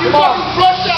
You Mom. fucking flush